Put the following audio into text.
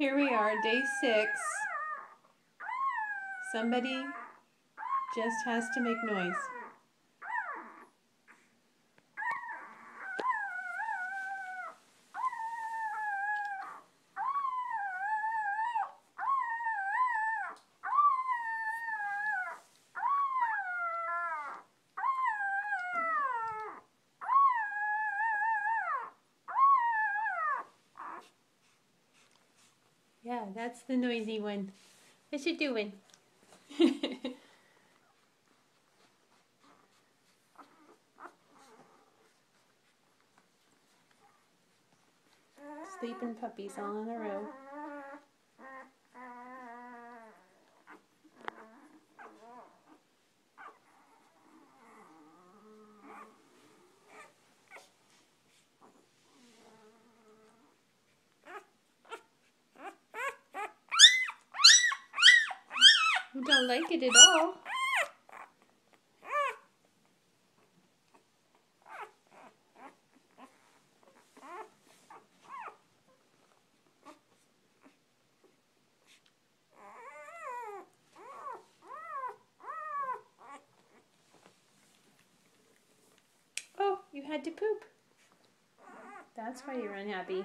Here we are, day six. Somebody just has to make noise. Yeah, that's the noisy one. What's it doing? Sleeping puppies all in a row. You don't like it at all. Oh, you had to poop. That's why you're unhappy.